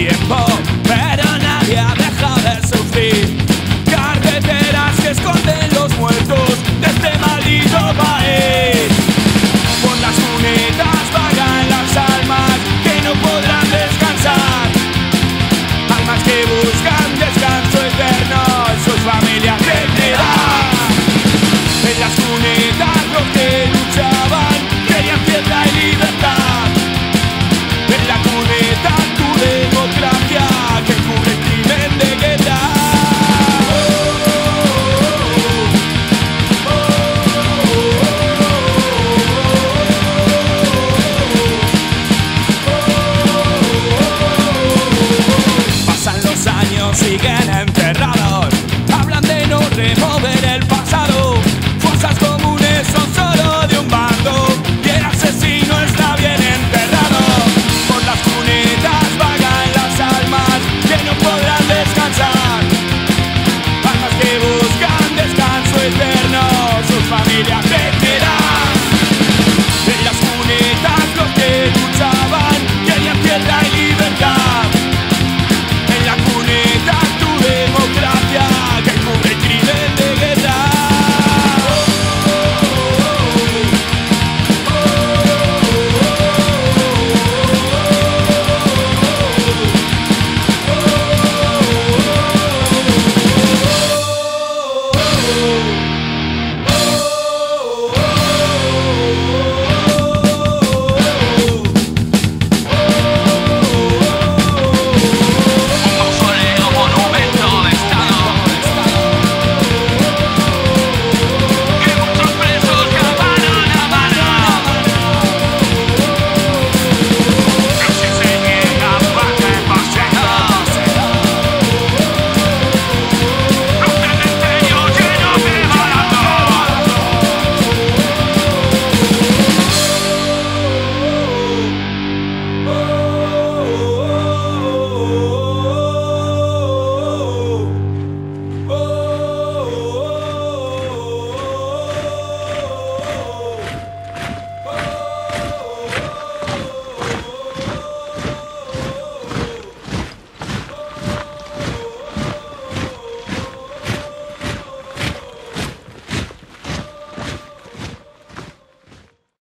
pierden